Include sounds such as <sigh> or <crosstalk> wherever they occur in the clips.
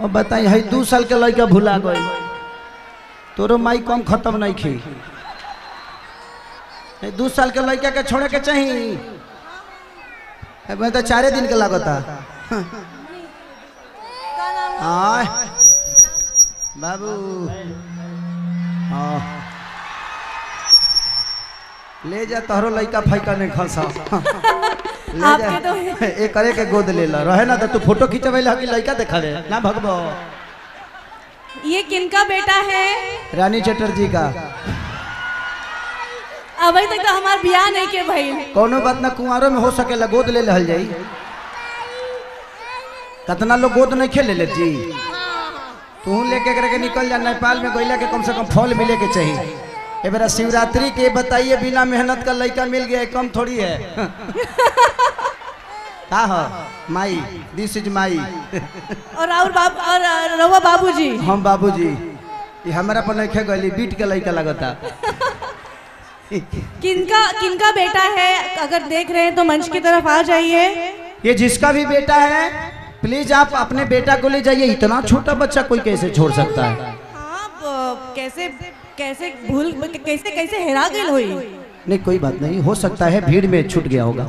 और बताई है दू साल के लड़का भुला गई। तोरो माई कम खत्म नहीं खी दू साल के लड़का के छोड़े के चाहिए मैं तो चारे दिन के लागता। बाबू। ले जा तोहरो लड़का फैका नहीं खसा। आपके तो- <laughs> करे के गोद ले ला। रहे ना तो तू फ़ोटो खिंचवे लगी लड़का देखा दे। ना भगबो। ये किनका बेटा है? रानी चटर्जी का। अभी तक तो हमार बियाह नहीं के भाई कोनो बात ना कुंवारों में हो सकेला गोद ले लहल जाई। कितना लोग गोद नहीं खेले ले जी। तू लेके करके निकल जा नेपाल में गइला के कम से कम फल मिले के चाहिए ए बेरा शिवरात्रि के बताइए बिना मेहनत का लड़का मिल गया कम थोड़ी है। का <laughs> हो माई दिस इज़ माई और और बाब और रवा बाबूजी। हम बाबूजी। ये हमारा पर नहीं गली बीट के लड़का लगता। किनका किनका बेटा है अगर देख रहे हैं तो मंच की तरफ़ आ जाइए। ये जिसका भी बेटा है प्लीज़ आप अपने बेटा को ले जाइए इतना छोटा बच्चा कोई कैसे छोड़ सकता है? हाँ कैसे कैसे भूल कैसे कैसे हेरा हुई? नहीं कोई बात नहीं हो सकता है भीड़ में छूट गया होगा।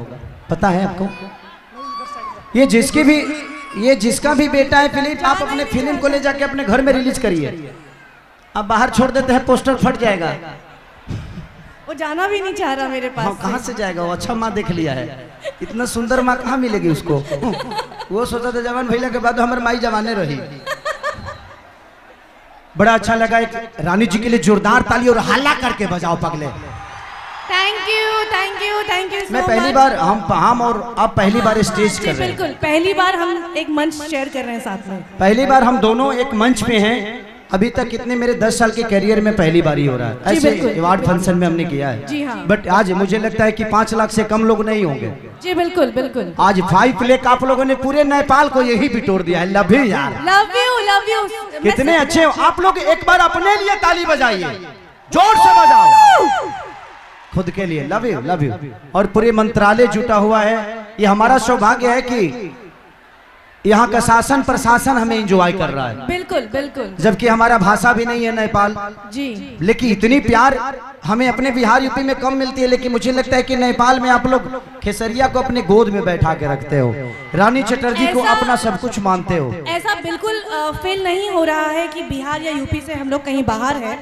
पता है आपको? ये जिसकी भी ये जिसका भी बेटा है फ़िल्म आप अपने फ़िल्म को ले जाके अपने घर में रिलीज़ करिए। आप बाहर छोड़ देते हैं पोस्टर फट जाएगा। वो जाना भी नहीं चाह रहा मेरे पास हाँ कहाँ से जाएगा? वो अच्छा माँ देख लिया है। इतना सुंदर माँ कहाँ मिलेगी उसको? वो सोचा था जवान भैया के बाद हमारे माई जवाने रही। बड़ा अच्छा लगा एक रानी जी के लिए जोरदार ताली और हल्ला करके बजाओ पगले। Thank you thank you thank you मैं पहली बार हम हम और आप पहली बार स्टेज कर रहे हैं। बिल्कुल। पहली बार हम एक मंच शेयर कर रहे हैं साथ में। पहली बार हम दोनों एक मंच पे हैं। अभी तक कितने मेरे दस साल के करियर में पहली बार ही हो रहा है। ऐसे अवार्ड फ़ंक्शन में हमने किया है। जी हाँ। बट आज मुझे लगता है कि पाँच लाख से कम लोग नहीं होंगे। जी बिल्कुल बिल्कुल। आज फाइव लेक आप लोगों ने पूरे नेपाल को यही बिटोर दिया है। लव यू यार। लव लव यू कितने अच्छे हो। आप लोग एक बार अपने लिए ताली बजाइए। ज़ोर से बजाओ। खुद के लिए। लव यू लव यू और पूरे मंत्रालय जुटा हुआ है। ये हमारा सौभाग्य है कि यहाँ का शासन प्रशासन हमें इंजॉय कर रहा है। बिल्कुल बिल्कुल। जबकि हमारा भाषा भी नहीं है नेपाल। जी। लेकिन इतनी प्यार हमें अपने बिहार यूपी में कम मिलती है लेकिन मुझे लगता है कि नेपाल में आप लोग खेसरिया को अपने गोद में बैठा के रखते हो। रानी चटर्जी को अपना सब कुछ मानते हो। ऐसा बिल्कुल फील नहीं हो रहा है कि बिहार या यूपी से हम लोग कहीं बाहर है।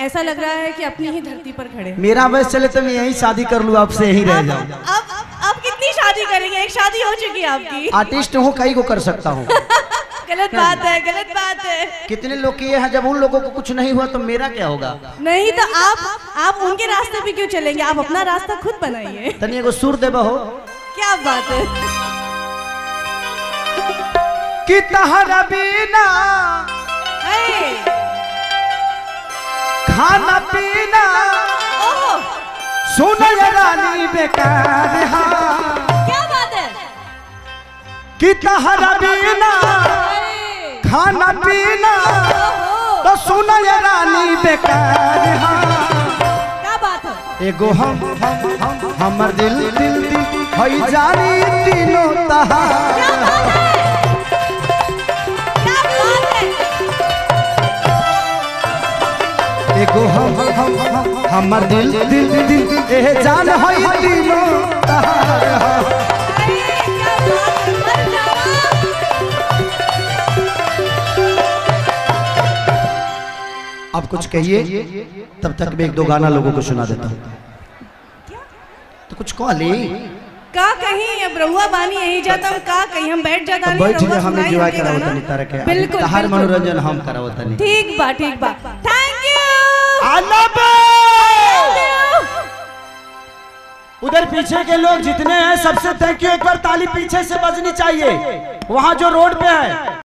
ऐसा लग रहा है कि अपनी ही धरती पर खड़े मेरा वयस चले तो मैं यही शादी कर लूँ आपसे यही रह जाऊँ। शादी करेंगे एक शादी हो चुकी है आपकी। आर्टिस्ट हूँ कई को कर सकता हूँ। गलत बात है गलत बात है। कितने लोग किए हैं जब उन लोगों को कुछ नहीं हुआ तो मेरा क्या होगा? नहीं तो आप आप उनके रास्ते पे क्यों चलेंगे? आप अपना रास्ता खुद बनाइए। एगो सुर देबा हो क्या बात है। कि तहरा बिना खाना पीना सुन रानी बेकार है। कि तहरा बिना खाना पीना तो सुन रानी बेकार हाँ। क्या बात है? एगो हम हम हम हमर दिल दिल दिल हई जानी तीनों तहार है? है? एगो हम हम हम हमर दिल दिल दिल ए जान हई तीनों तहार कुछ कहिए तब तक मैं एक दो गाना लोगों को सुना देता हूँ। तो कुछ कह ली का कहीं अब रहुआ बानी यही जाता हम का कहीं हम बैठ जाता तो बैठ जा हम एंजॉय करावत। नहीं तारा के बिल्कुल बिल्कुल। मनोरंजन हम करावत नहीं। ठीक बा ठीक बा थैंक यू अनबे उधर पीछे के लोग जितने हैं सबसे थैंक यू एक बार ताली पीछे से बजनी चाहिए। वहाँ जो रोड पे है।